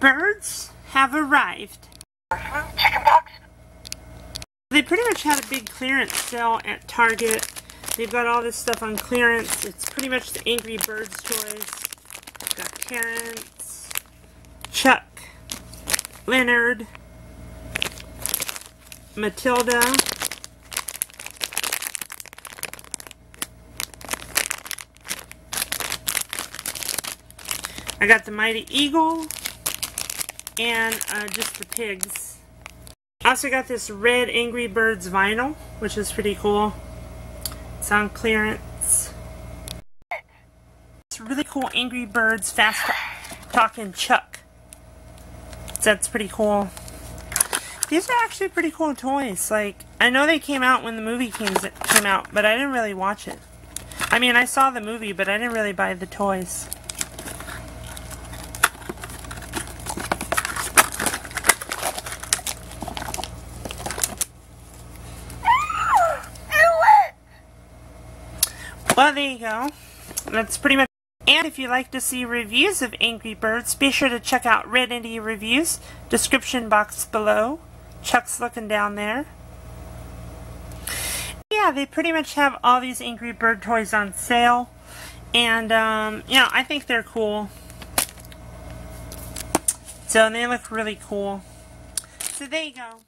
birds have arrived. Chicken pox? They pretty much had a big clearance sale at Target. They've got all this stuff on clearance. It's pretty much the Angry Birds toys. Got Terrence, Chuck, Leonard, Matilda, I got the Mighty Eagle and uh, just the pigs. I also got this red Angry Birds vinyl, which is pretty cool. It's on clearance. It's really cool Angry Birds Fast Talking Chuck. That's pretty cool. These are actually pretty cool toys. Like, I know they came out when the movie came, came out, but I didn't really watch it. I mean, I saw the movie, but I didn't really buy the toys. Well, there you go. That's pretty much and if you'd like to see reviews of Angry Birds, be sure to check out Red ND Reviews, description box below. Chuck's looking down there. Yeah, they pretty much have all these Angry Bird toys on sale. And, um, you know, I think they're cool. So they look really cool. So there you go.